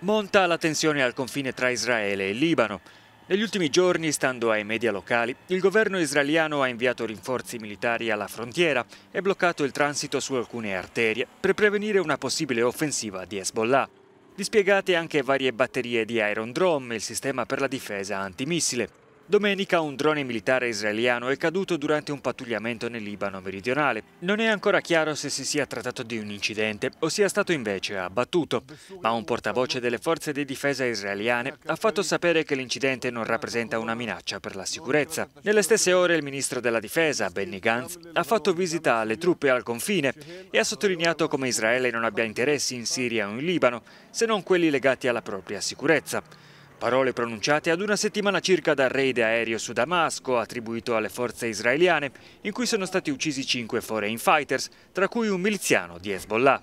Monta la tensione al confine tra Israele e Libano. Negli ultimi giorni, stando ai media locali, il governo israeliano ha inviato rinforzi militari alla frontiera e bloccato il transito su alcune arterie per prevenire una possibile offensiva di Hezbollah. Dispiegate anche varie batterie di Iron Drone, il sistema per la difesa antimissile. Domenica un drone militare israeliano è caduto durante un pattugliamento nel Libano meridionale. Non è ancora chiaro se si sia trattato di un incidente o sia stato invece abbattuto, ma un portavoce delle forze di difesa israeliane ha fatto sapere che l'incidente non rappresenta una minaccia per la sicurezza. Nelle stesse ore il ministro della difesa, Benny Gantz, ha fatto visita alle truppe al confine e ha sottolineato come Israele non abbia interessi in Siria o in Libano, se non quelli legati alla propria sicurezza. Parole pronunciate ad una settimana circa dal raid aereo su Damasco attribuito alle forze israeliane, in cui sono stati uccisi cinque foreign fighters, tra cui un miliziano di Hezbollah.